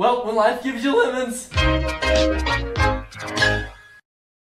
Well, when life gives you lemons.